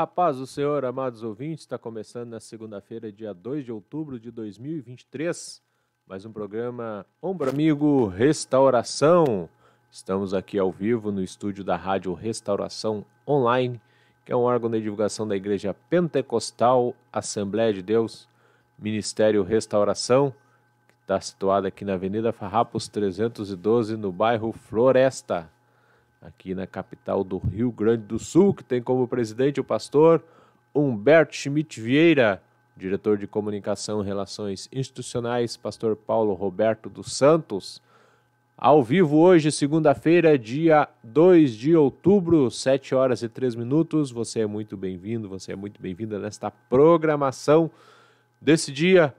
A paz do Senhor, amados ouvintes, está começando na segunda-feira, dia 2 de outubro de 2023, mais um programa Ombro Amigo Restauração. Estamos aqui ao vivo no estúdio da Rádio Restauração Online, que é um órgão de divulgação da Igreja Pentecostal Assembleia de Deus, Ministério Restauração, que está situado aqui na Avenida Farrapos 312, no bairro Floresta aqui na capital do Rio Grande do Sul, que tem como presidente o pastor Humberto Schmidt Vieira, diretor de comunicação e relações institucionais, pastor Paulo Roberto dos Santos. Ao vivo hoje, segunda-feira, dia 2 de outubro, 7 horas e 3 minutos. Você é muito bem-vindo, você é muito bem-vinda nesta programação desse dia.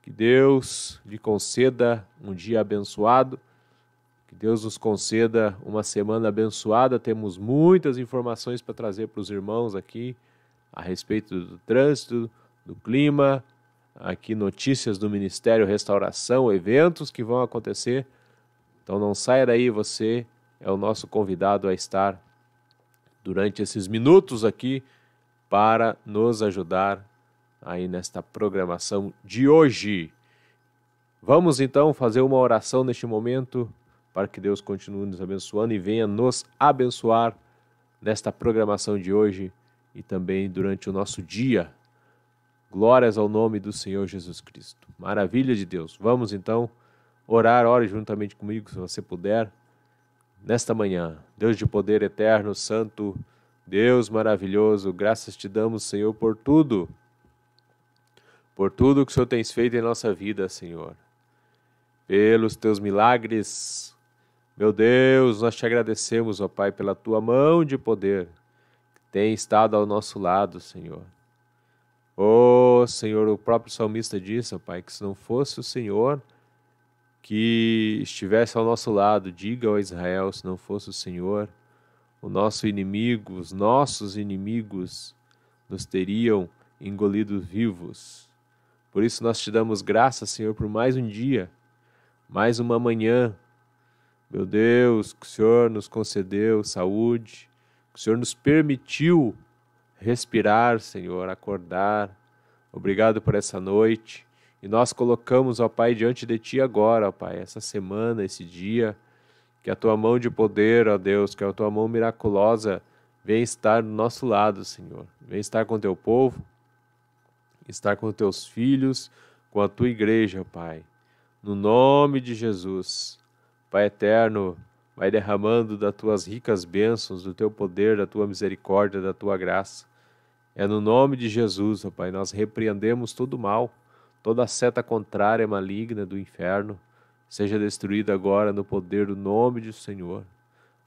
Que Deus lhe conceda um dia abençoado. Que Deus nos conceda uma semana abençoada. Temos muitas informações para trazer para os irmãos aqui a respeito do trânsito, do clima, aqui notícias do Ministério Restauração, eventos que vão acontecer. Então não saia daí, você é o nosso convidado a estar durante esses minutos aqui para nos ajudar aí nesta programação de hoje. Vamos então fazer uma oração neste momento para que Deus continue nos abençoando e venha nos abençoar nesta programação de hoje e também durante o nosso dia. Glórias ao nome do Senhor Jesus Cristo. Maravilha de Deus. Vamos então orar, ore juntamente comigo, se você puder, nesta manhã. Deus de poder eterno, santo, Deus maravilhoso, graças te damos, Senhor, por tudo. Por tudo que o Senhor tens feito em nossa vida, Senhor. Pelos teus milagres, meu Deus, nós te agradecemos, ó Pai, pela tua mão de poder que tem estado ao nosso lado, Senhor. Oh, Senhor, o próprio salmista disse, ó Pai, que se não fosse o Senhor que estivesse ao nosso lado, diga ao Israel, se não fosse o Senhor, o nosso inimigo, os nossos inimigos nos teriam engolido vivos. Por isso nós te damos graças, Senhor, por mais um dia, mais uma manhã. Meu Deus, que o Senhor nos concedeu saúde, que o Senhor nos permitiu respirar, Senhor, acordar. Obrigado por essa noite. E nós colocamos, ó Pai, diante de Ti agora, ó Pai, essa semana, esse dia, que a Tua mão de poder, ó Deus, que a Tua mão miraculosa venha estar do nosso lado, Senhor. Venha estar com Teu povo, estar com Teus filhos, com a Tua igreja, Pai. No nome de Jesus, Pai eterno, vai derramando das Tuas ricas bênçãos, do Teu poder, da Tua misericórdia, da Tua graça. É no nome de Jesus, ó Pai, nós repreendemos todo mal toda seta contrária maligna do inferno seja destruída agora no poder do nome do Senhor.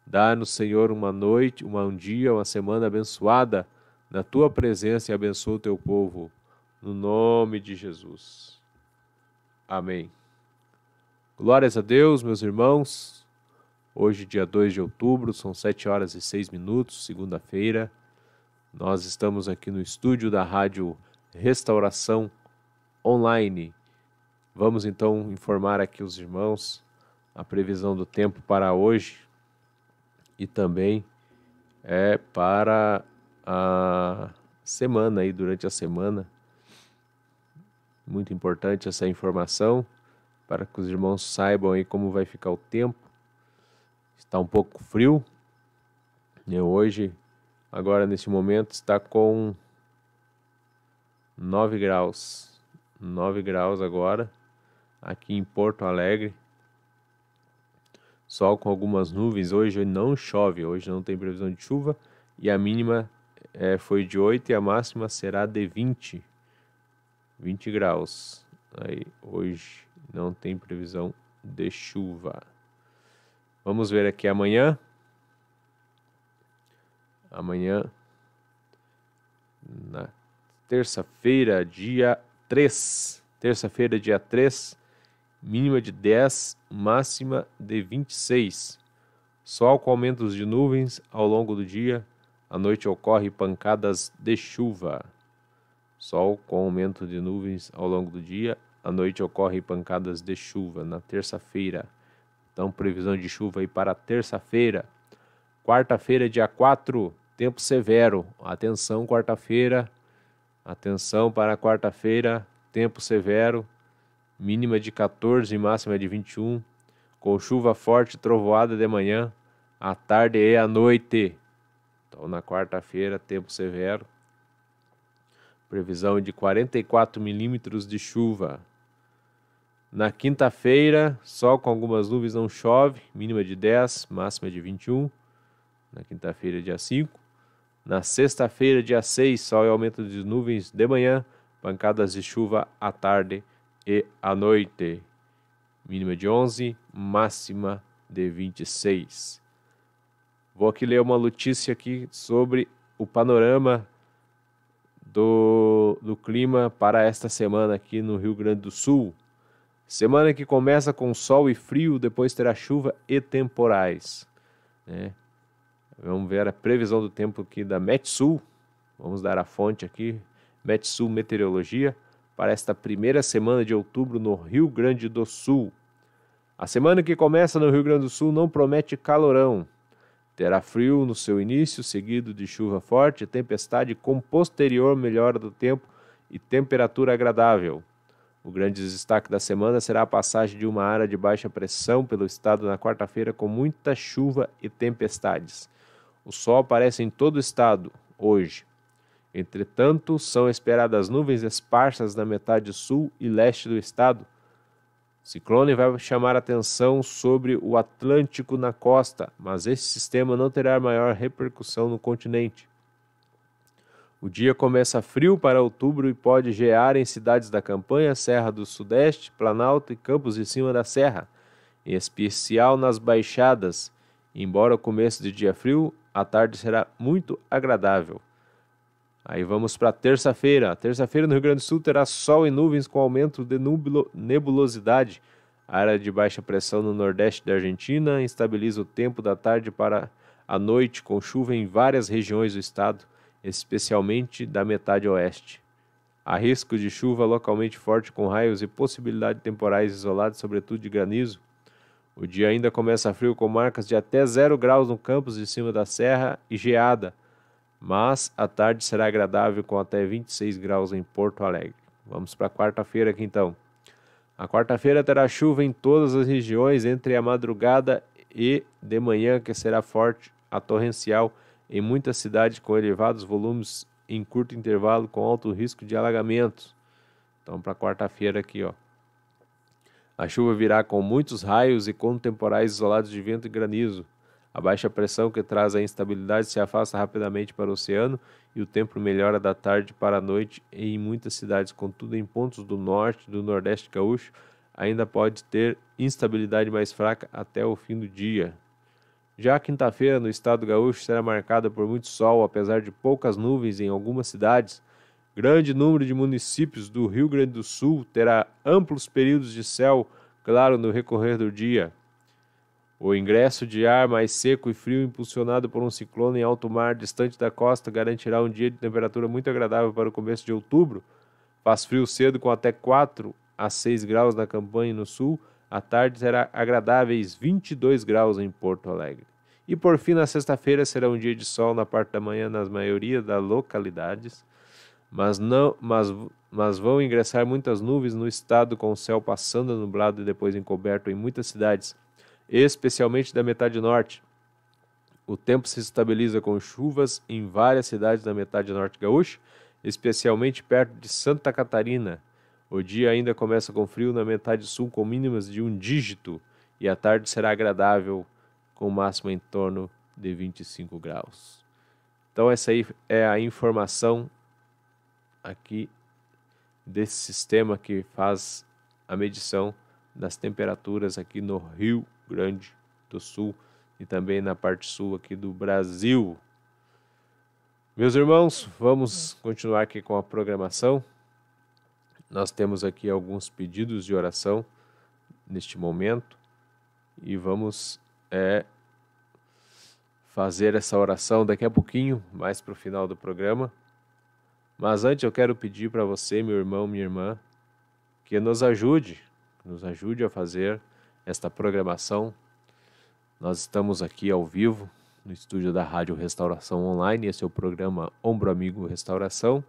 Dá-nos, Senhor, uma noite, uma, um dia, uma semana abençoada na tua presença e abençoa o teu povo. No nome de Jesus. Amém. Glórias a Deus, meus irmãos. Hoje, dia 2 de outubro, são 7 horas e 6 minutos, segunda-feira. Nós estamos aqui no estúdio da Rádio Restauração online. Vamos então informar aqui os irmãos a previsão do tempo para hoje e também é para a semana aí durante a semana. Muito importante essa informação para que os irmãos saibam aí como vai ficar o tempo. Está um pouco frio. E hoje, agora nesse momento, está com 9 graus. 9 graus agora, aqui em Porto Alegre. Sol com algumas nuvens. Hoje não chove, hoje não tem previsão de chuva. E a mínima é, foi de 8 e a máxima será de 20. 20 graus. Aí, hoje não tem previsão de chuva. Vamos ver aqui amanhã. Amanhã, na terça-feira, dia 3, terça-feira, dia 3, mínima de 10, máxima de 26. Sol com aumentos de nuvens ao longo do dia, à noite ocorre pancadas de chuva. Sol com aumento de nuvens ao longo do dia, à noite ocorre pancadas de chuva na terça-feira. Então, previsão de chuva aí para terça-feira. Quarta-feira, dia 4, tempo severo. Atenção, quarta-feira. Atenção para quarta-feira, tempo severo. Mínima de 14 e máxima de 21. Com chuva forte trovoada de manhã, à tarde e à noite. Então, na quarta-feira, tempo severo. Previsão de 44 milímetros de chuva. Na quinta-feira, sol com algumas nuvens, não chove, mínima de 10, máxima de 21. Na quinta-feira, dia 5. Na sexta-feira, dia 6, sol e aumento de nuvens de manhã, pancadas de chuva à tarde e à noite. Mínima de 11, máxima de 26. Vou aqui ler uma notícia aqui sobre o panorama do, do clima para esta semana aqui no Rio Grande do Sul. Semana que começa com sol e frio, depois terá chuva e temporais. Né? Vamos ver a previsão do tempo aqui da Metsul. Vamos dar a fonte aqui, Metsul Meteorologia, para esta primeira semana de outubro no Rio Grande do Sul. A semana que começa no Rio Grande do Sul não promete calorão. Terá frio no seu início, seguido de chuva forte tempestade com posterior melhora do tempo e temperatura agradável. O grande destaque da semana será a passagem de uma área de baixa pressão pelo estado na quarta-feira com muita chuva e tempestades. O sol aparece em todo o estado hoje. Entretanto, são esperadas nuvens esparsas na metade sul e leste do estado. O ciclone vai chamar atenção sobre o Atlântico na costa, mas esse sistema não terá maior repercussão no continente. O dia começa frio para outubro e pode gear em cidades da campanha, Serra do Sudeste, Planalto e Campos de Cima da Serra, em especial nas baixadas. Embora o começo de dia frio, a tarde será muito agradável. Aí vamos para terça-feira. Terça-feira no Rio Grande do Sul terá sol e nuvens com aumento de nebulosidade. A área de baixa pressão no nordeste da Argentina estabiliza o tempo da tarde para a noite, com chuva em várias regiões do estado especialmente da metade oeste. Há risco de chuva localmente forte com raios e possibilidade de temporais isolados, sobretudo de granizo. O dia ainda começa frio com marcas de até 0 graus no campus de cima da serra e geada, mas a tarde será agradável com até 26 graus em Porto Alegre. Vamos para quarta-feira aqui então. A quarta-feira terá chuva em todas as regiões entre a madrugada e de manhã, que será forte a torrencial em muitas cidades com elevados volumes em curto intervalo com alto risco de alagamentos. Então, para quarta-feira aqui, ó. A chuva virá com muitos raios e com temporais isolados de vento e granizo. A baixa pressão que traz a instabilidade se afasta rapidamente para o oceano e o tempo melhora da tarde para a noite em muitas cidades, contudo em pontos do norte do nordeste gaúcho ainda pode ter instabilidade mais fraca até o fim do dia. Já quinta-feira no estado gaúcho será marcada por muito sol, apesar de poucas nuvens em algumas cidades. Grande número de municípios do Rio Grande do Sul terá amplos períodos de céu claro no recorrer do dia. O ingresso de ar mais seco e frio impulsionado por um ciclone em alto mar distante da costa garantirá um dia de temperatura muito agradável para o começo de outubro. Faz frio cedo com até 4 a 6 graus na campanha no sul, à tarde será agradáveis 22 graus em Porto Alegre. E por fim, na sexta-feira será um dia de sol na parte da manhã nas maioria das localidades, mas não, mas, mas vão ingressar muitas nuvens no estado com o céu passando nublado e depois encoberto em muitas cidades, especialmente da metade norte. O tempo se estabiliza com chuvas em várias cidades da metade norte gaúcha, especialmente perto de Santa Catarina, o dia ainda começa com frio na metade sul, com mínimas de um dígito, e a tarde será agradável, com máxima em torno de 25 graus. Então, essa aí é a informação aqui desse sistema que faz a medição das temperaturas aqui no Rio Grande do Sul e também na parte sul aqui do Brasil. Meus irmãos, vamos continuar aqui com a programação. Nós temos aqui alguns pedidos de oração neste momento e vamos é, fazer essa oração daqui a pouquinho, mais para o final do programa. Mas antes eu quero pedir para você, meu irmão, minha irmã, que nos ajude, nos ajude a fazer esta programação. Nós estamos aqui ao vivo no estúdio da Rádio Restauração Online, esse é o programa Ombro Amigo Restauração.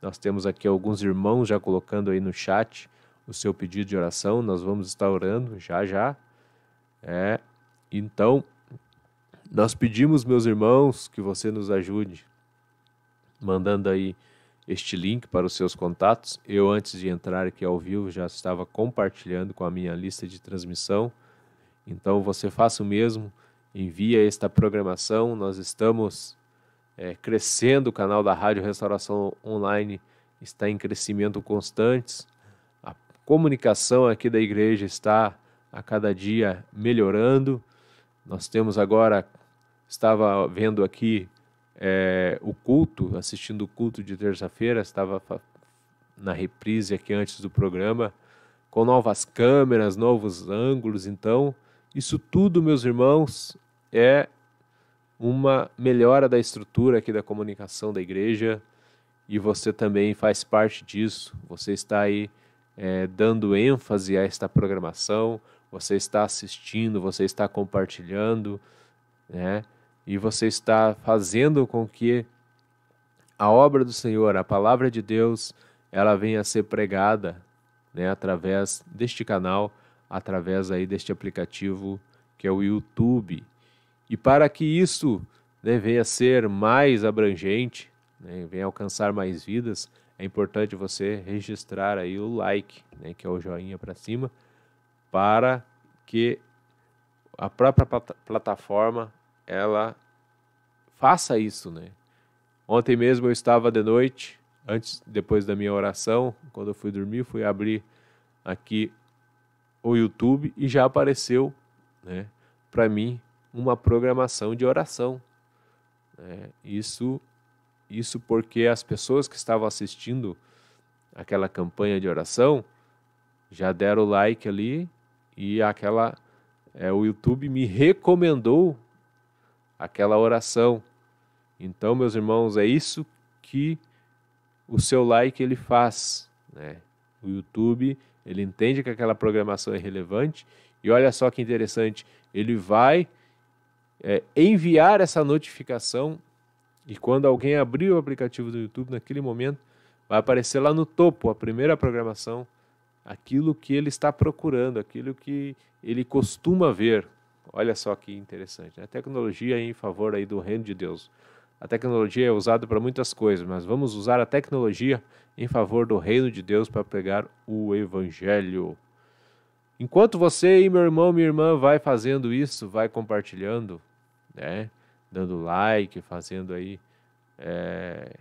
Nós temos aqui alguns irmãos já colocando aí no chat o seu pedido de oração, nós vamos estar orando já já. É, então, nós pedimos, meus irmãos, que você nos ajude, mandando aí este link para os seus contatos. Eu, antes de entrar aqui ao vivo, já estava compartilhando com a minha lista de transmissão. Então, você faça o mesmo, envia esta programação. Nós estamos é, crescendo, o canal da Rádio Restauração Online está em crescimento constante. A comunicação aqui da igreja está a cada dia melhorando. Nós temos agora estava vendo aqui é, o culto, assistindo o culto de terça-feira, estava na reprise aqui antes do programa, com novas câmeras, novos ângulos. Então, isso tudo, meus irmãos, é uma melhora da estrutura aqui da comunicação da igreja e você também faz parte disso. Você está aí é, dando ênfase a esta programação, você está assistindo, você está compartilhando, né? e você está fazendo com que a obra do Senhor, a palavra de Deus, ela venha a ser pregada, né, através deste canal, através aí deste aplicativo que é o YouTube. E para que isso né, venha ser mais abrangente, né, venha alcançar mais vidas, é importante você registrar aí o like, né, que é o joinha para cima, para que a própria plataforma ela faça isso, né? Ontem mesmo eu estava de noite, antes, depois da minha oração, quando eu fui dormir, fui abrir aqui o YouTube e já apareceu, né, para mim uma programação de oração. Né? Isso, isso porque as pessoas que estavam assistindo aquela campanha de oração já deram o like ali e aquela é, o YouTube me recomendou aquela oração. Então, meus irmãos, é isso que o seu like ele faz, né? O YouTube, ele entende que aquela programação é relevante e olha só que interessante, ele vai é, enviar essa notificação e quando alguém abrir o aplicativo do YouTube, naquele momento, vai aparecer lá no topo a primeira programação, aquilo que ele está procurando, aquilo que ele costuma ver, Olha só que interessante. Né? A tecnologia é em favor aí do reino de Deus. A tecnologia é usada para muitas coisas, mas vamos usar a tecnologia em favor do reino de Deus para pregar o evangelho. Enquanto você e meu irmão, minha irmã vai fazendo isso, vai compartilhando, né? Dando like, fazendo aí. É...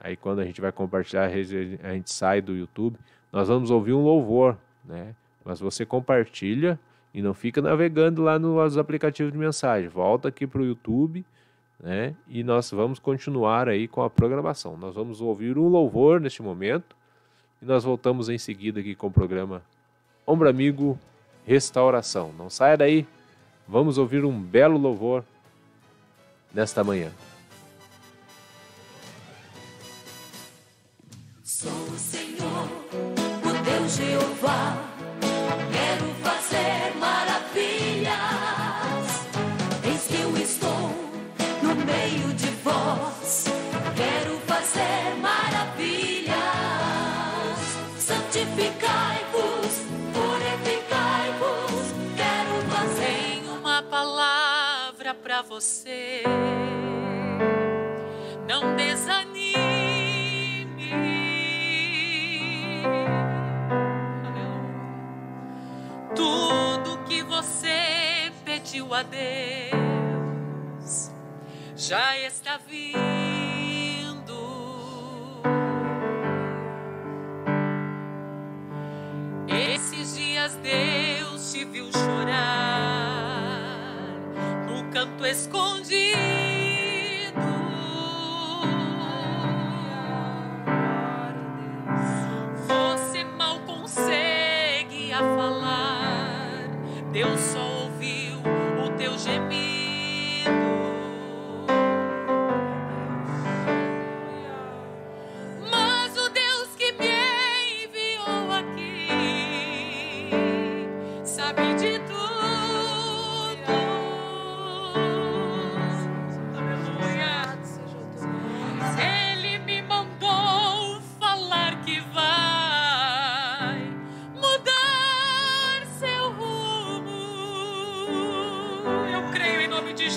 Aí quando a gente vai compartilhar, a gente sai do YouTube, nós vamos ouvir um louvor, né? Mas você compartilha e não fica navegando lá nos aplicativos de mensagem. Volta aqui para o YouTube, né? E nós vamos continuar aí com a programação. Nós vamos ouvir um louvor neste momento e nós voltamos em seguida aqui com o programa Ombro Amigo Restauração. Não saia daí, vamos ouvir um belo louvor nesta manhã. Você. Não desanime. Tudo que você pediu a Deus já está vindo.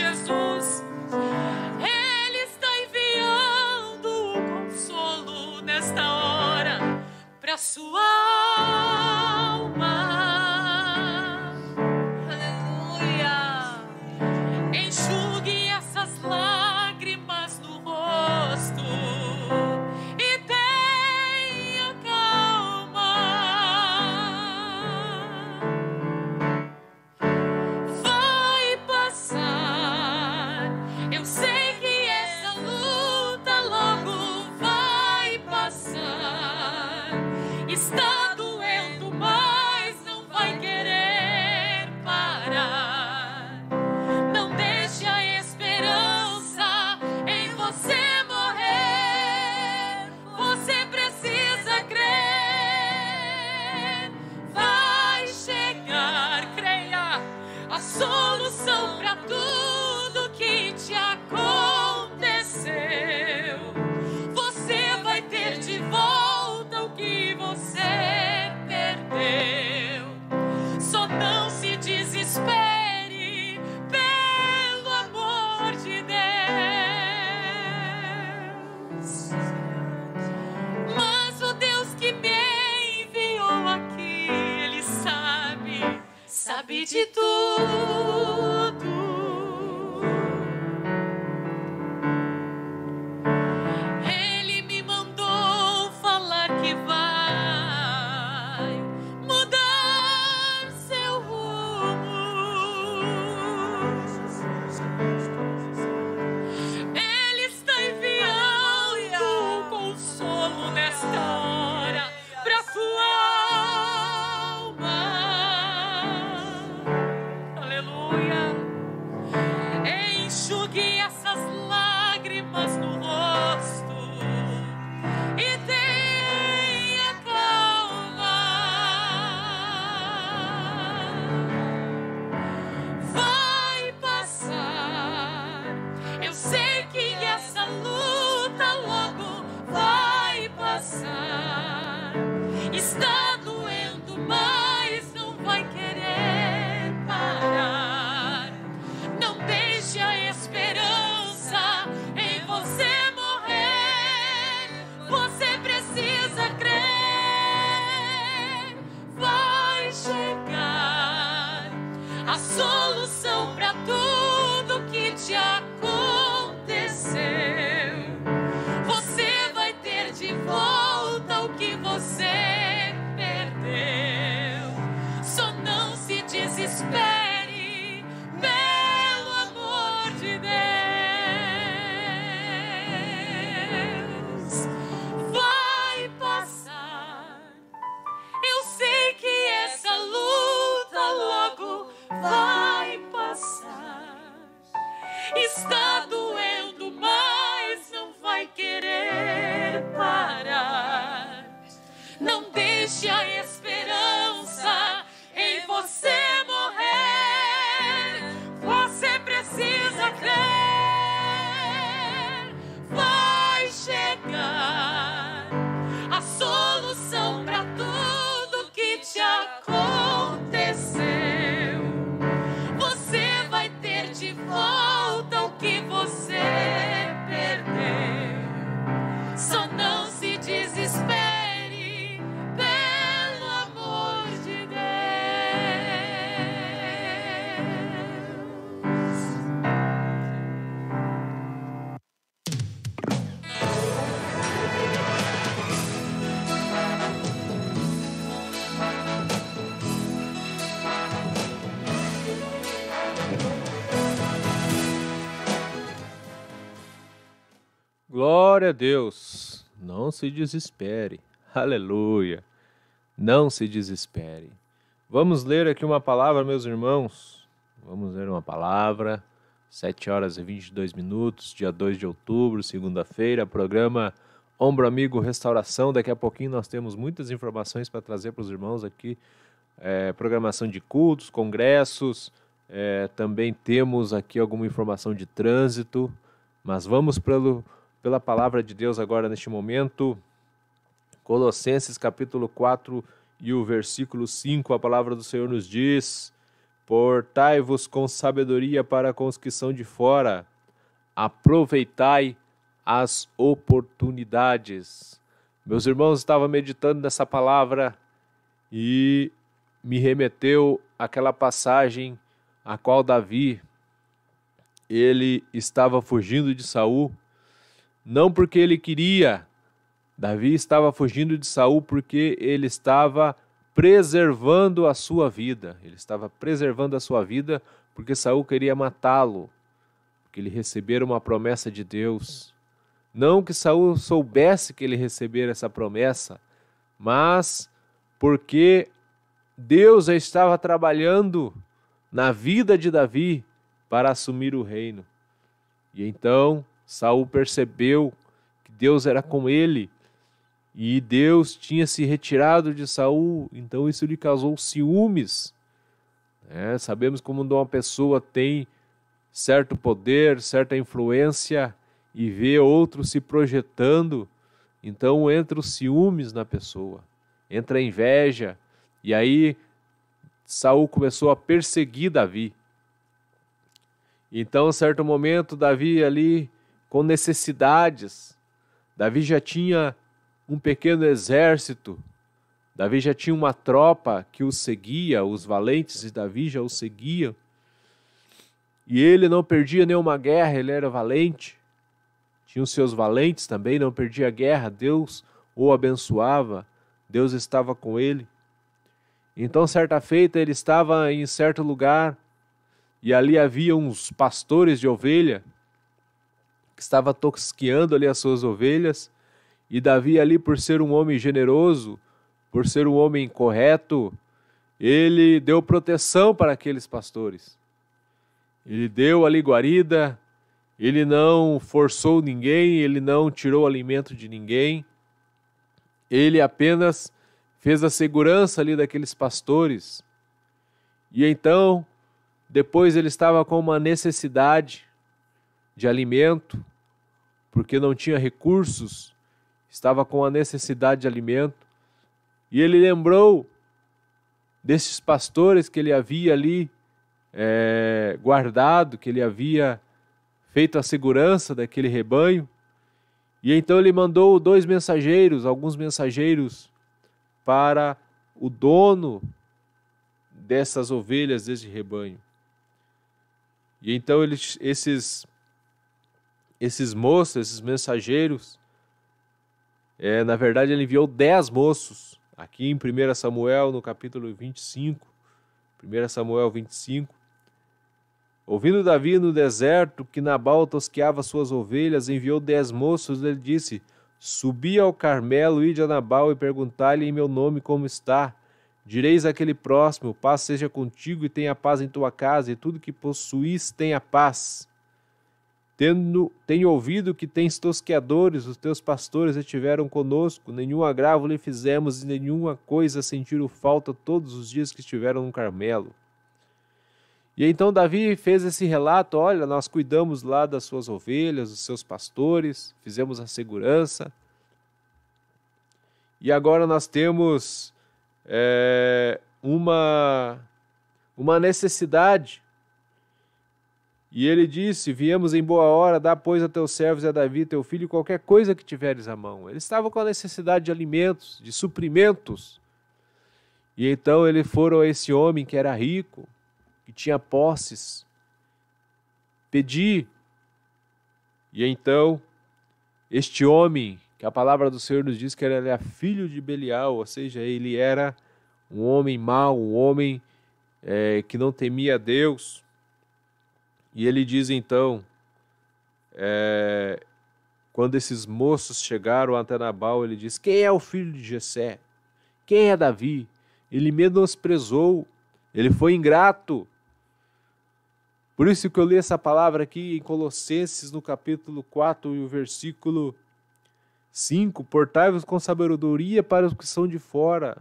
Jesus. Ele está enviando o consolo nesta hora para sua Está Glória a Deus. Não se desespere. Aleluia. Não se desespere. Vamos ler aqui uma palavra, meus irmãos. Vamos ler uma palavra. 7 horas e 22 minutos, dia 2 de outubro, segunda-feira, programa Ombro Amigo Restauração. Daqui a pouquinho nós temos muitas informações para trazer para os irmãos aqui. É, programação de cultos, congressos. é, também temos aqui alguma informação de trânsito. Mas vamos pelo, pela palavra de Deus agora neste momento. Colossenses capítulo 4 e o versículo 5, a palavra do Senhor nos diz: Portai-vos com sabedoria para com os que são de fora, aproveitai as oportunidades. Meus irmãos estavam meditando nessa palavra e me remeteu àquela passagem a qual Davi ele estava fugindo de Saul, não porque ele queria. Davi estava fugindo de Saul porque ele estava preservando a sua vida. Ele estava preservando a sua vida porque Saul queria matá-lo, porque ele recebera uma promessa de Deus. Não que Saul soubesse que ele recebera essa promessa, mas porque Deus já estava trabalhando na vida de Davi para assumir o reino. E então Saul percebeu que Deus era com ele e Deus tinha se retirado de Saul, então isso lhe causou ciúmes. É, sabemos como uma pessoa tem certo poder, certa influência e vê outro se projetando, então entra os ciúmes na pessoa, entra a inveja, e aí Saul começou a perseguir Davi. Então, em certo momento, Davi ali com necessidades, Davi já tinha um pequeno exército, Davi já tinha uma tropa que o seguia, os valentes de Davi já o seguiam. E ele não perdia nenhuma guerra, ele era valente tinha os seus valentes também, não perdia a guerra, Deus o abençoava, Deus estava com ele. Então, certa feita, ele estava em certo lugar e ali havia uns pastores de ovelha que estava tosqueando ali as suas ovelhas e Davi ali por ser um homem generoso, por ser um homem correto, ele deu proteção para aqueles pastores. Ele deu ali guarida, ele não forçou ninguém, ele não tirou alimento de ninguém. Ele apenas fez a segurança ali daqueles pastores. E então, depois ele estava com uma necessidade de alimento, porque não tinha recursos, estava com a necessidade de alimento. E ele lembrou desses pastores que ele havia ali é, guardado, que ele havia feito a segurança daquele rebanho. E então ele mandou dois mensageiros, alguns mensageiros, para o dono dessas ovelhas, desse rebanho. E então eles, esses, esses moços, esses mensageiros, é, na verdade ele enviou dez moços, aqui em 1 Samuel, no capítulo 25, 1 Samuel 25, Ouvindo Davi no deserto que Nabal tosqueava suas ovelhas, enviou dez moços, ele disse: Subi ao Carmelo, ide a Nabal e perguntai-lhe em meu nome como está. Direis àquele próximo: Paz seja contigo e tenha paz em tua casa, e tudo que possuís tenha paz. Tendo, tenho ouvido que tens tosqueadores, os teus pastores estiveram conosco, nenhum agravo lhe fizemos e nenhuma coisa sentiram falta todos os dias que estiveram no Carmelo. E então Davi fez esse relato: olha, nós cuidamos lá das suas ovelhas, dos seus pastores, fizemos a segurança. E agora nós temos é, uma, uma necessidade. E ele disse: Viemos em boa hora, dá, pois, a teus servos e a Davi, teu filho, qualquer coisa que tiveres à mão. Ele estava com a necessidade de alimentos, de suprimentos. E então eles foram a esse homem que era rico, que tinha posses, pedi. E então, este homem, que a palavra do Senhor nos diz que ele era filho de Belial, ou seja, ele era um homem mau, um homem é, que não temia Deus. E ele diz então, é, quando esses moços chegaram até Nabal, ele diz: Quem é o filho de Jessé? Quem é Davi? Ele menosprezou, ele foi ingrato, por isso que eu li essa palavra aqui em Colossenses, no capítulo 4 e o versículo 5. Portai-vos com sabedoria para os que são de fora.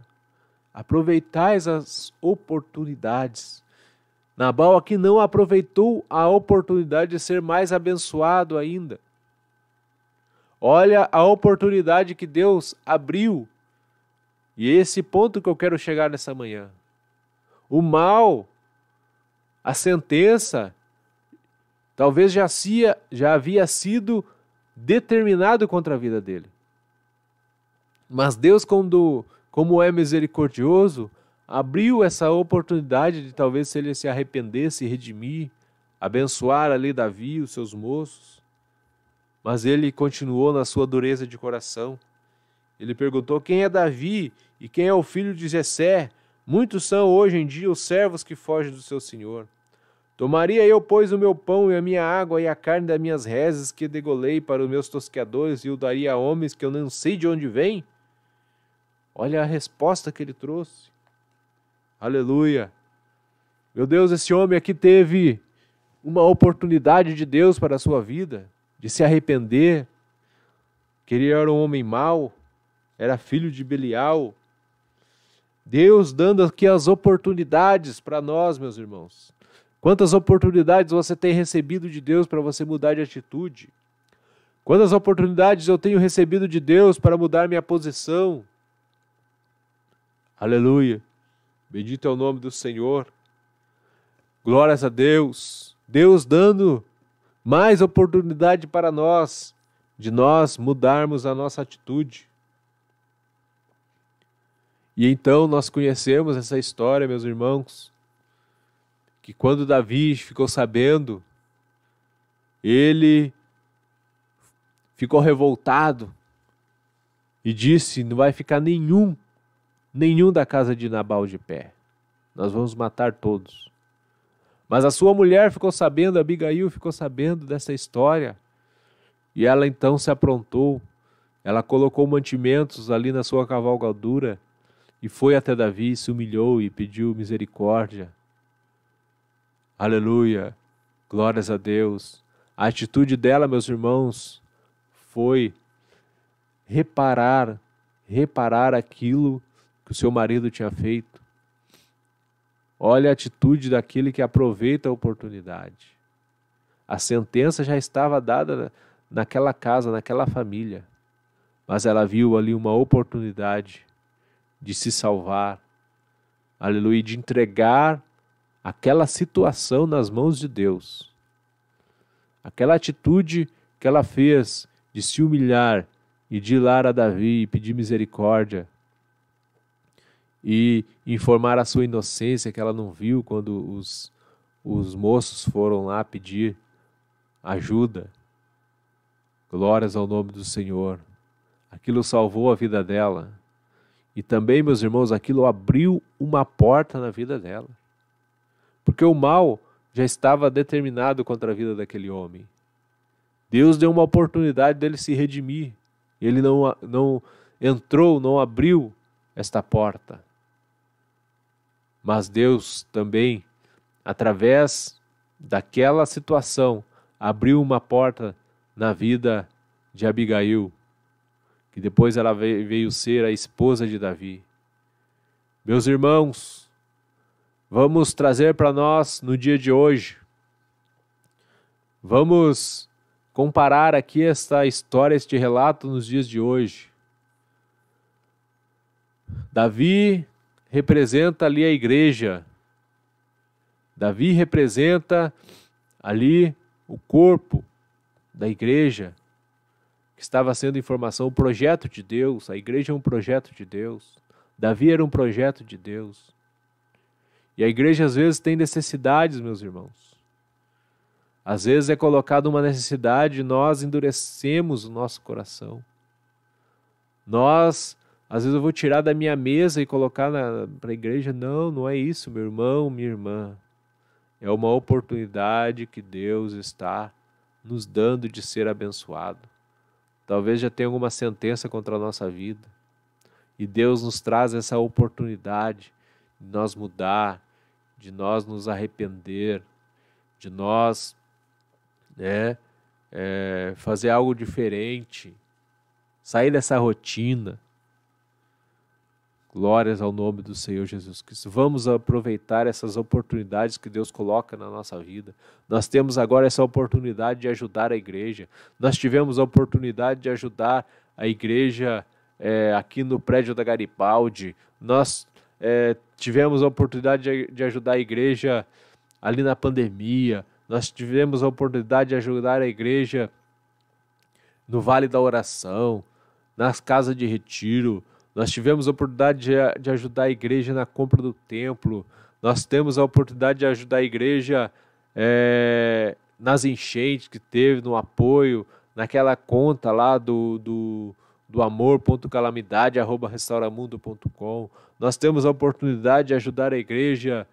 Aproveitais as oportunidades. Nabal aqui não aproveitou a oportunidade de ser mais abençoado ainda. Olha a oportunidade que Deus abriu. E é esse ponto que eu quero chegar nessa manhã. O mal a sentença talvez já, já havia sido determinado contra a vida dele. Mas Deus, quando, como é misericordioso, abriu essa oportunidade de talvez se ele se arrependesse, redimir, abençoar ali Davi, os seus moços. Mas ele continuou na sua dureza de coração. Ele perguntou: Quem é Davi e quem é o filho de Jessé? Muitos são hoje em dia os servos que fogem do seu senhor. Tomaria eu, pois, o meu pão e a minha água e a carne das minhas rezes que degolei para os meus tosqueadores e o daria a homens que eu não sei de onde vêm? Olha a resposta que ele trouxe. Aleluia. Meu Deus, esse homem aqui teve uma oportunidade de Deus para a sua vida, de se arrepender, que ele era um homem mau, era filho de Belial. Deus dando aqui as oportunidades para nós, meus irmãos. Quantas oportunidades você tem recebido de Deus para você mudar de atitude? Quantas oportunidades eu tenho recebido de Deus para mudar minha posição? Aleluia. Bendito é o nome do Senhor. Glórias a Deus. Deus dando mais oportunidade para nós, de nós mudarmos a nossa atitude. E então nós conhecemos essa história, meus irmãos, que quando Davi ficou sabendo, ele ficou revoltado e disse: Não vai ficar nenhum, nenhum da casa de Nabal de pé. Nós vamos matar todos. Mas a sua mulher ficou sabendo, Abigail ficou sabendo dessa história. E ela então se aprontou. Ela colocou mantimentos ali na sua cavalgadura e foi até Davi, se humilhou e pediu misericórdia. Aleluia. Glórias a Deus. A atitude dela, meus irmãos, foi reparar, reparar aquilo que o seu marido tinha feito. Olha a atitude daquele que aproveita a oportunidade. A sentença já estava dada naquela casa, naquela família, mas ela viu ali uma oportunidade de se salvar, aleluia, de entregar aquela situação nas mãos de Deus. Aquela atitude que ela fez de se humilhar e de ir lá a Davi e pedir misericórdia e informar a sua inocência que ela não viu quando os, os moços foram lá pedir ajuda. Glórias ao nome do Senhor. Aquilo salvou a vida dela. E também, meus irmãos, aquilo abriu uma porta na vida dela. Porque o mal já estava determinado contra a vida daquele homem. Deus deu uma oportunidade dele se redimir. Ele não, não entrou, não abriu esta porta. Mas Deus também, através daquela situação, abriu uma porta na vida de Abigail, que depois ela veio ser a esposa de Davi. Meus irmãos, vamos trazer para nós no dia de hoje. Vamos comparar aqui esta história, este relato nos dias de hoje. Davi representa ali a igreja. Davi representa ali o corpo da igreja que estava sendo informação, o projeto de Deus. A igreja é um projeto de Deus. Davi era um projeto de Deus. E a igreja às vezes tem necessidades, meus irmãos. Às vezes é colocada uma necessidade e nós endurecemos o nosso coração. Nós, às vezes eu vou tirar da minha mesa e colocar para a igreja. Não, não é isso, meu irmão, minha irmã. É uma oportunidade que Deus está nos dando de ser abençoado. Talvez já tenha alguma sentença contra a nossa vida. E Deus nos traz essa oportunidade de nós mudar, de nós nos arrepender, de nós né, é, fazer algo diferente, sair dessa rotina. Glórias ao nome do Senhor Jesus Cristo. Vamos aproveitar essas oportunidades que Deus coloca na nossa vida. Nós temos agora essa oportunidade de ajudar a igreja. Nós tivemos a oportunidade de ajudar a igreja é, aqui no prédio da Garibaldi. Nós é, tivemos a oportunidade de, de ajudar a igreja ali na pandemia, nós tivemos a oportunidade de ajudar a igreja no Vale da Oração, nas casas de retiro, nós tivemos a oportunidade de, de ajudar a igreja na compra do templo, nós temos a oportunidade de ajudar a igreja é, nas enchentes que teve, no apoio, naquela conta lá do, do, do amor.calamidade, arroba restauramundo.com. Nós temos a oportunidade de ajudar a igreja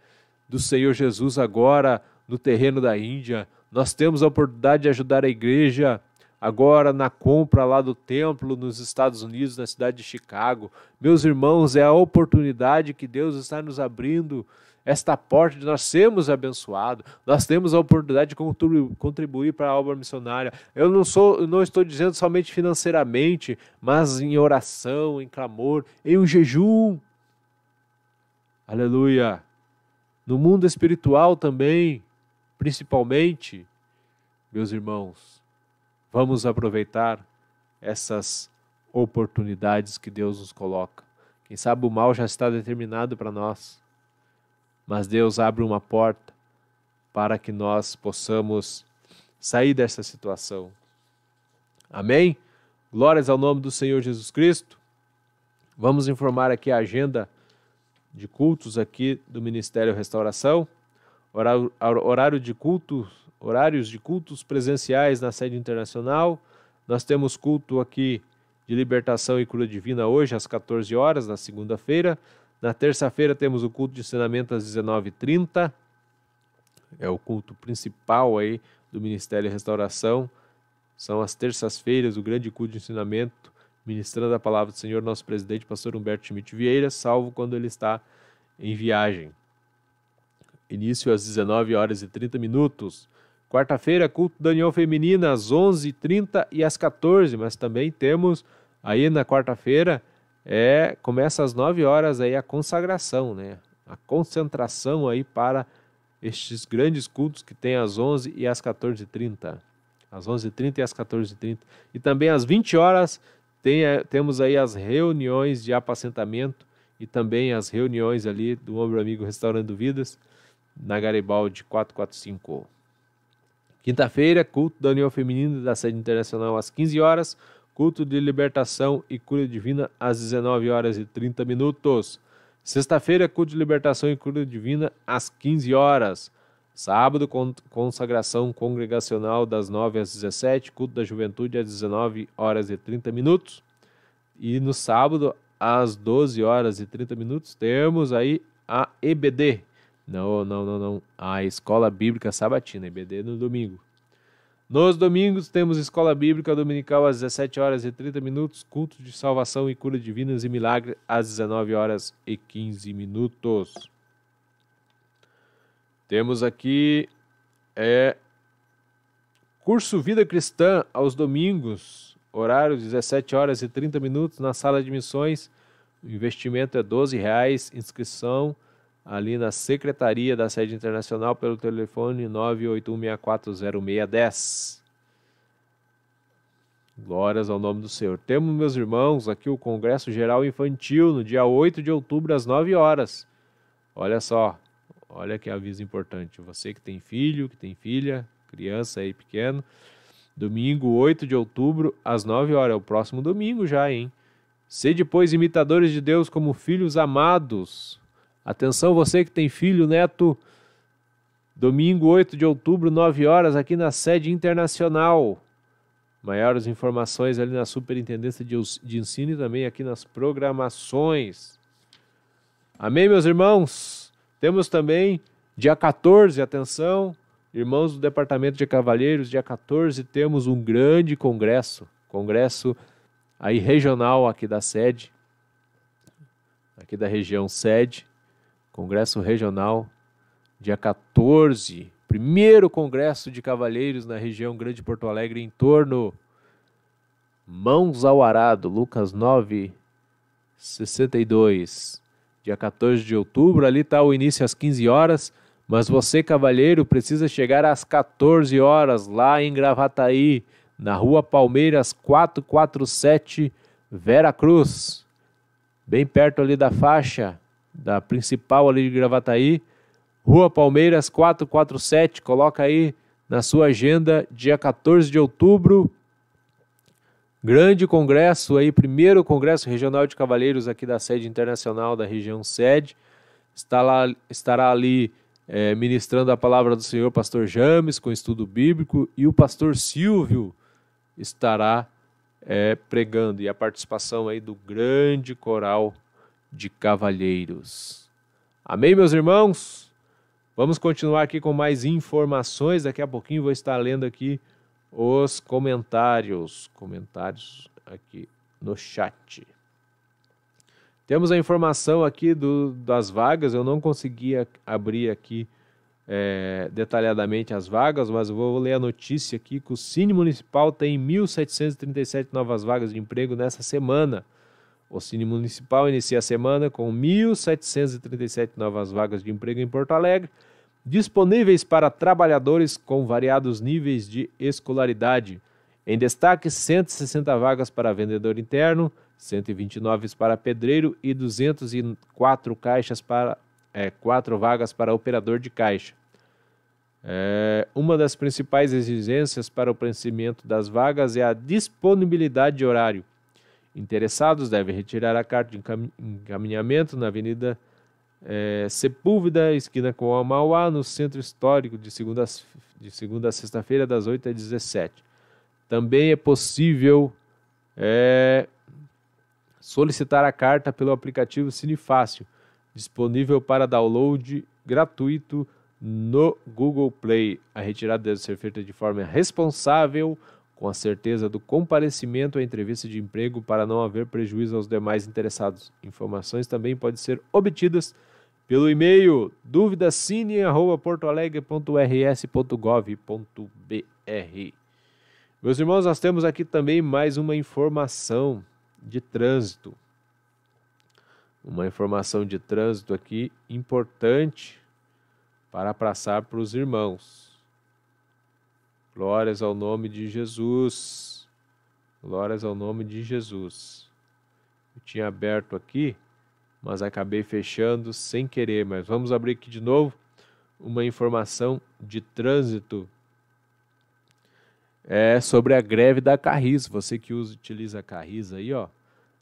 do Senhor Jesus agora no terreno da Índia. Nós temos a oportunidade de ajudar a igreja agora na compra lá do templo nos Estados Unidos, na cidade de Chicago. Meus irmãos, é a oportunidade que Deus está nos abrindo esta porta de nós sermos abençoados. Nós temos a oportunidade de contribuir para a obra missionária. Eu não sou, não estou dizendo somente financeiramente, mas em oração, em clamor, em um jejum. Aleluia. No mundo espiritual também, principalmente, meus irmãos, vamos aproveitar essas oportunidades que Deus nos coloca. Quem sabe o mal já está determinado para nós, mas Deus abre uma porta para que nós possamos sair dessa situação. Amém? Glórias ao nome do Senhor Jesus Cristo. Vamos informar aqui a agenda de cultos aqui do Ministério Restauração. Horário, horário de culto, horários de cultos presenciais na sede internacional. Nós temos culto aqui de libertação e cura divina hoje às 14 horas, na segunda-feira. Na terça-feira temos o culto de ensinamento às 19h30. É o culto principal aí do Ministério Restauração. São as terças-feiras, o grande culto de ensinamento ministrando a palavra do Senhor, nosso presidente, pastor Humberto Schmidt Vieira, salvo quando ele está em viagem. Início às 19 horas e 30 minutos. Quarta-feira, culto Daniel Feminina, às 11h30 e às 14 mas também temos aí na quarta-feira, é, começa às 9 horas aí a consagração, né? A concentração aí para estes grandes cultos que tem às 11 e às 14h30. Às 11h30 e às 14h30. E também às 20 horas tem, eh, temos aí as reuniões de apacentamento e também as reuniões ali do Ombro Amigo Restaurando Vidas na Garibaldi 445. Quinta-feira, culto da União Feminina da Sede Internacional às 15 horas, culto de libertação e cura divina às 19 horas e 30 minutos. Sexta-feira, culto de libertação e cura divina às 15 horas. Sábado, consagração congregacional das 9 às 17, culto da juventude às 19 horas e 30 minutos. E no sábado, às 12 horas e 30 minutos, temos aí a EBD. Não, não, não, não. A Escola Bíblica Sabatina, EBD no domingo. Nos domingos temos Escola Bíblica Dominical às 17 horas e 30 minutos, culto de salvação e cura divinas e milagre às 19 horas e 15 minutos. Temos aqui é, curso Vida Cristã aos domingos, horário 17 horas e 30 minutos na sala de missões. O investimento é 12 reais, inscrição ali na secretaria da sede internacional pelo telefone 981640610. Glórias ao nome do Senhor. Temos, meus irmãos, aqui o Congresso Geral Infantil no dia 8 de outubro às 9 horas. Olha só, Olha que aviso importante. Você que tem filho, que tem filha, criança aí pequeno. Domingo 8 de outubro, às 9 horas. É o próximo domingo já, hein? Sede, pois, imitadores de Deus como filhos amados. Atenção, você que tem filho, neto. Domingo 8 de outubro, 9 horas, aqui na sede internacional. Maiores informações ali na Superintendência de Ensino e também aqui nas programações. Amém, meus irmãos? Temos também dia 14, atenção, irmãos do Departamento de Cavalheiros, dia 14 temos um grande congresso, congresso aí regional aqui da sede, aqui da região sede, congresso regional, dia 14, primeiro congresso de cavalheiros na região Grande Porto Alegre em torno Mãos ao Arado, Lucas 9, 62 dia 14 de outubro. Ali está o início às 15 horas, mas você, cavalheiro, precisa chegar às 14 horas lá em Gravataí, na rua Palmeiras 447, Vera Cruz, bem perto ali da faixa da principal ali de Gravataí. Rua Palmeiras 447, coloca aí na sua agenda, dia 14 de outubro, Grande congresso aí, primeiro congresso regional de cavaleiros aqui da sede internacional da região sede. Está lá, estará ali é, ministrando a palavra do Senhor pastor James com estudo bíblico e o pastor Silvio estará é, pregando e a participação aí do grande coral de cavalheiros. Amém, meus irmãos? Vamos continuar aqui com mais informações. Daqui a pouquinho vou estar lendo aqui os comentários, comentários aqui no chat. Temos a informação aqui do, das vagas, eu não conseguia abrir aqui é, detalhadamente as vagas, mas vou ler a notícia aqui que o Cine Municipal tem 1.737 novas vagas de emprego nessa semana. O Cine Municipal inicia a semana com 1.737 novas vagas de emprego em Porto Alegre, disponíveis para trabalhadores com variados níveis de escolaridade. Em destaque, 160 vagas para vendedor interno, 129 para pedreiro e 204 caixas para é, quatro vagas para operador de caixa. É, uma das principais exigências para o preenchimento das vagas é a disponibilidade de horário. Interessados devem retirar a carta de encaminhamento na Avenida é, Sepúlveda, esquina com a Mauá, no centro histórico, de segunda, de segunda a sexta-feira, das 8 às 17. Também é possível é, solicitar a carta pelo aplicativo Cinefácil, disponível para download gratuito no Google Play. A retirada deve ser feita de forma responsável, com a certeza do comparecimento à entrevista de emprego para não haver prejuízo aos demais interessados. Informações também podem ser obtidas pelo e-mail duvidacine.portoalegre.rs.gov.br. Meus irmãos, nós temos aqui também mais uma informação de trânsito. Uma informação de trânsito aqui importante para passar para os irmãos. Glórias ao nome de Jesus. Glórias ao nome de Jesus. Eu tinha aberto aqui mas acabei fechando sem querer. Mas vamos abrir aqui de novo uma informação de trânsito é sobre a greve da Carris. Você que usa, utiliza a Carris aí, ó.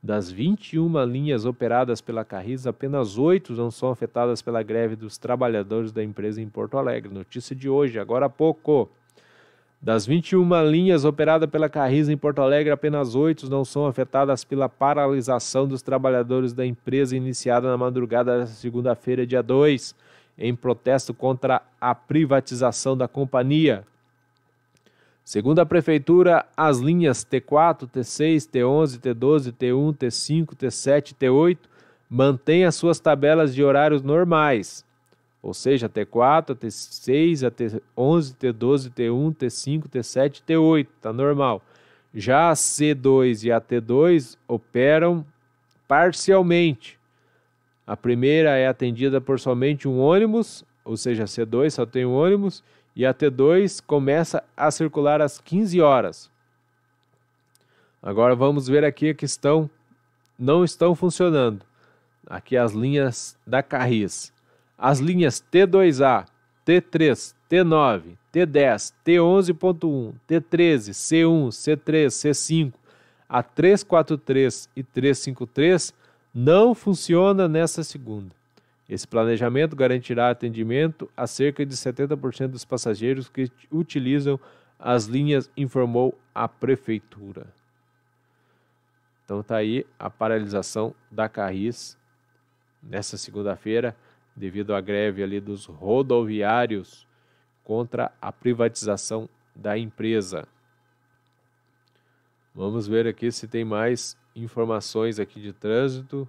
Das 21 linhas operadas pela Carris, apenas 8 não são afetadas pela greve dos trabalhadores da empresa em Porto Alegre. Notícia de hoje, agora há pouco. Das 21 linhas operadas pela Carris em Porto Alegre, apenas oito não são afetadas pela paralisação dos trabalhadores da empresa iniciada na madrugada da segunda-feira, dia 2, em protesto contra a privatização da companhia. Segundo a Prefeitura, as linhas T4, T6, T11, T12, T1, T5, T7 e T8 mantêm as suas tabelas de horários normais ou seja, T4, T6, T11, T12, T1, T5, T7, T8, tá normal. Já a C2 e a T2 operam parcialmente. A primeira é atendida por somente um ônibus, ou seja, a C2 só tem um ônibus, e a T2 começa a circular às 15 horas. Agora vamos ver aqui a questão não estão funcionando. Aqui as linhas da Carris. As linhas T2A, T3, T9, T10, T11.1, T13, C1, C3, C5, a 343 e 353 não funciona nessa segunda. Esse planejamento garantirá atendimento a cerca de 70% dos passageiros que utilizam as linhas, informou a prefeitura. Então está aí a paralisação da Carris nessa segunda-feira devido à greve ali dos rodoviários contra a privatização da empresa. Vamos ver aqui se tem mais informações aqui de trânsito.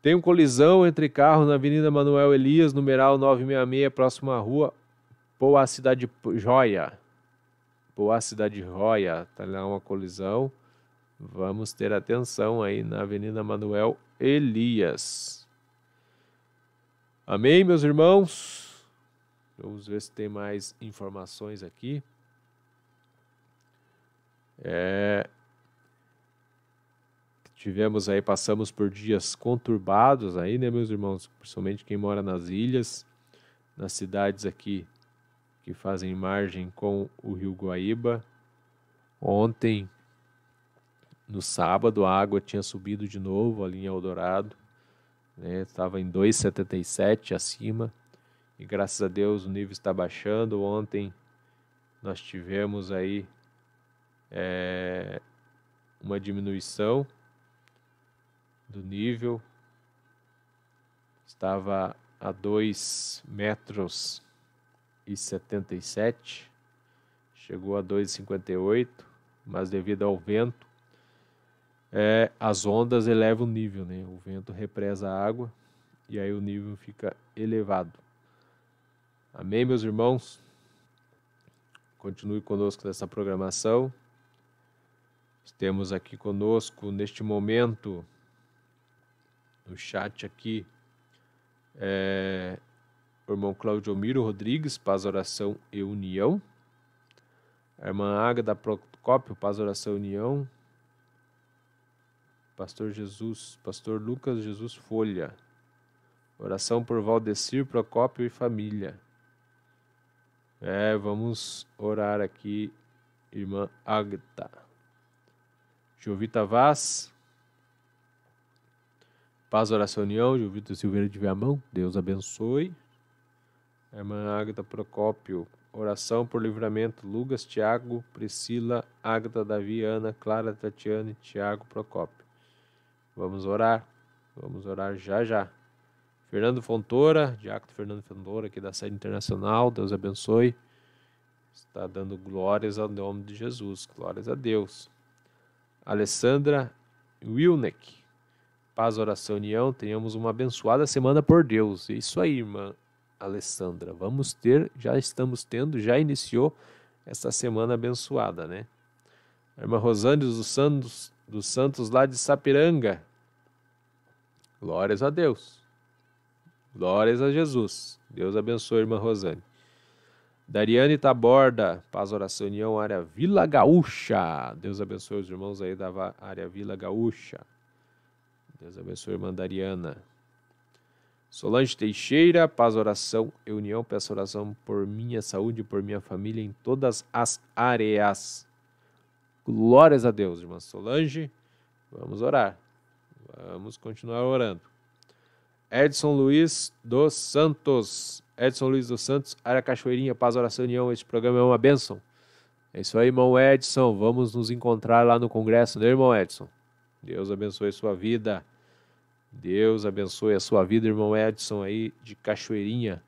Tem uma colisão entre carros na Avenida Manuel Elias, numeral 966, próximo à rua Poá Cidade Joia. Poá Cidade Joia, tá lá uma colisão. Vamos ter atenção aí na Avenida Manuel Elias. Amém, meus irmãos? Vamos ver se tem mais informações aqui. É, tivemos aí, passamos por dias conturbados aí, né, meus irmãos? Principalmente quem mora nas ilhas, nas cidades aqui que fazem margem com o rio Guaíba. Ontem, no sábado, a água tinha subido de novo ali em Eldorado, né? Estava em 2,77 acima e graças a Deus o nível está baixando. Ontem nós tivemos aí é, uma diminuição do nível, estava a 2 metros e 77, chegou a 2,58, mas devido ao vento, é, as ondas elevam o nível, né? O vento represa a água e aí o nível fica elevado. Amém, meus irmãos? Continue conosco nessa programação. Temos aqui conosco neste momento no chat aqui é, o irmão Claudio Miro Rodrigues, paz, oração e união. A irmã Águeda Procópio, paz, oração e união. Pastor Jesus, Pastor Lucas Jesus Folha. Oração por Valdecir Procópio e família. É, vamos orar aqui, irmã Agatha. Jovita Vaz. Paz, oração, união. Jovita Silveira de Viamão. Deus abençoe. irmã Agatha Procópio. Oração por livramento. Lugas, Tiago, Priscila, Agatha, Davi, Ana, Clara, Tatiana e Tiago Procópio. Vamos orar. Vamos orar já já. Fernando Fontoura, Diácono Fernando Fontoura, aqui da sede internacional. Deus abençoe. Está dando glórias ao nome de Jesus. Glórias a Deus. Alessandra Wilneck. Paz, oração, união. Tenhamos uma abençoada semana por Deus. Isso aí, irmã Alessandra. Vamos ter, já estamos tendo, já iniciou essa semana abençoada, né? A irmã Rosane dos Santos, dos Santos lá de Sapiranga. Glórias a Deus. Glórias a Jesus. Deus abençoe, irmã Rosane. Dariane Taborda, Paz, Oração, União, área Vila Gaúcha. Deus abençoe os irmãos aí da área Vila Gaúcha. Deus abençoe irmã Dariana. Solange Teixeira, Paz, Oração e União. Peço oração por minha saúde e por minha família em todas as áreas. Glórias a Deus, irmã Solange. Vamos orar. Vamos continuar orando. Edson Luiz dos Santos. Edson Luiz dos Santos, área Cachoeirinha, Paz, Oração União. Este programa é uma bênção. É isso aí, irmão Edson. Vamos nos encontrar lá no congresso, né, irmão Edson? Deus abençoe sua vida. Deus abençoe a sua vida, irmão Edson, aí de Cachoeirinha,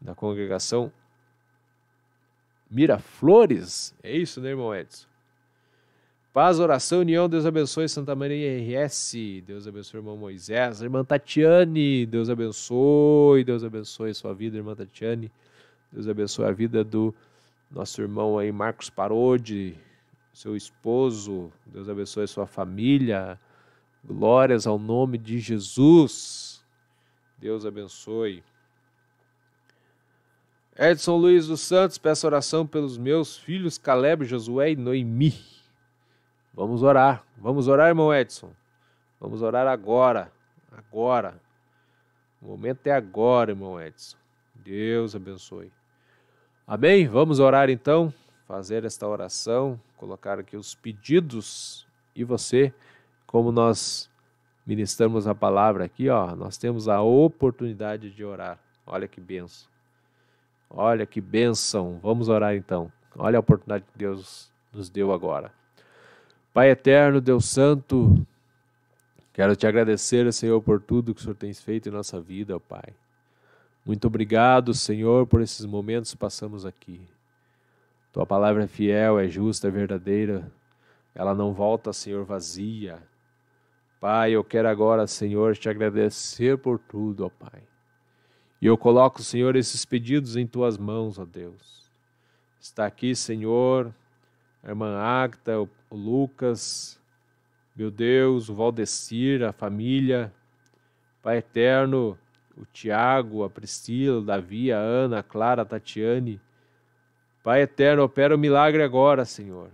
da congregação Miraflores. É isso, né, irmão Edson? Paz, oração, união, Deus abençoe Santa Maria RS, Deus abençoe irmão Moisés, irmã Tatiane, Deus abençoe, Deus abençoe sua vida, irmã Tatiane, Deus abençoe a vida do nosso irmão aí, Marcos Parodi, seu esposo, Deus abençoe sua família, glórias ao nome de Jesus, Deus abençoe. Edson Luiz dos Santos, peço oração pelos meus filhos Caleb, Josué e Noemi. Vamos orar. Vamos orar, irmão Edson. Vamos orar agora. Agora. O momento é agora, irmão Edson. Deus abençoe. Amém? Vamos orar então. Fazer esta oração. Colocar aqui os pedidos. E você, como nós ministramos a palavra aqui, ó, nós temos a oportunidade de orar. Olha que benção. Olha que bênção. Vamos orar então. Olha a oportunidade que Deus nos deu agora. Pai eterno, Deus Santo, quero te agradecer, Senhor, por tudo que o Senhor tem feito em nossa vida, Pai. Muito obrigado, Senhor, por esses momentos que passamos aqui. Tua palavra é fiel, é justa, é verdadeira. Ela não volta, Senhor, vazia. Pai, eu quero agora, Senhor, te agradecer por tudo, ó Pai. E eu coloco, Senhor, esses pedidos em tuas mãos, ó Deus. Está aqui, Senhor, a irmã Agta, o, Lucas, meu Deus, o Valdecir, a família, Pai Eterno, o Tiago, a Priscila, o Davi, a Ana, a Clara, a Tatiane. Pai Eterno, opera o milagre agora, Senhor.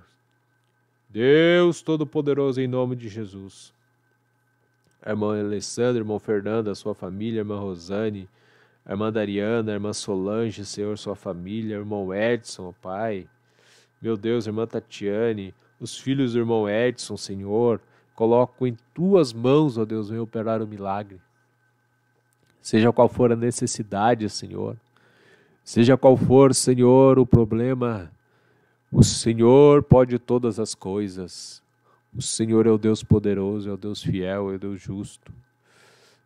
Deus Todo-Poderoso, em nome de Jesus. A irmã Alessandra, irmão Fernando, a sua família, a irmã Rosane, a irmã Dariana, a irmã Solange, Senhor, sua família, irmão Edson, Pai. Meu Deus, irmã Tatiane, os filhos do irmão Edson, Senhor. Coloco em tuas mãos, ó Deus, vem operar o milagre. Seja qual for a necessidade, Senhor. Seja qual for, Senhor, o problema, o Senhor pode todas as coisas. O Senhor é o Deus poderoso, é o Deus fiel, é o Deus justo.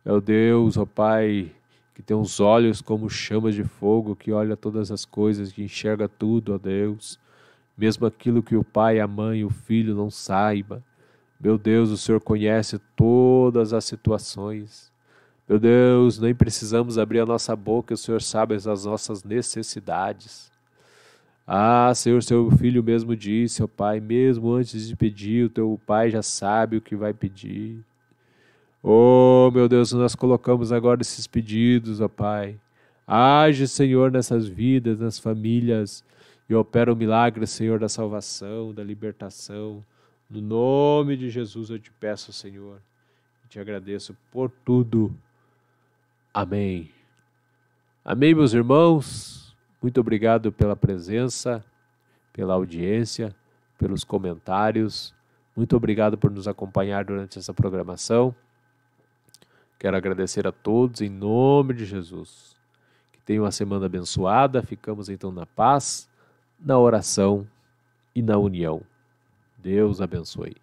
É o Deus, ó Pai, que tem os olhos como chamas de fogo, que olha todas as coisas, que enxerga tudo, ó Deus. Mesmo aquilo que o pai, a mãe, o filho não saiba. Meu Deus, o Senhor conhece todas as situações. Meu Deus, nem precisamos abrir a nossa boca, o Senhor sabe as nossas necessidades. Ah, Senhor, seu filho mesmo disse, ó Pai, mesmo antes de pedir, o teu Pai já sabe o que vai pedir. Oh, meu Deus, nós colocamos agora esses pedidos, ó Pai. Age, Senhor, nessas vidas, nas famílias, e opera o milagre, Senhor, da salvação, da libertação. No nome de Jesus eu te peço, Senhor, te agradeço por tudo. Amém. Amém, meus irmãos. Muito obrigado pela presença, pela audiência, pelos comentários. Muito obrigado por nos acompanhar durante essa programação. Quero agradecer a todos em nome de Jesus. Que tenham uma semana abençoada. Ficamos então na paz, na oração e na união. Deus abençoe.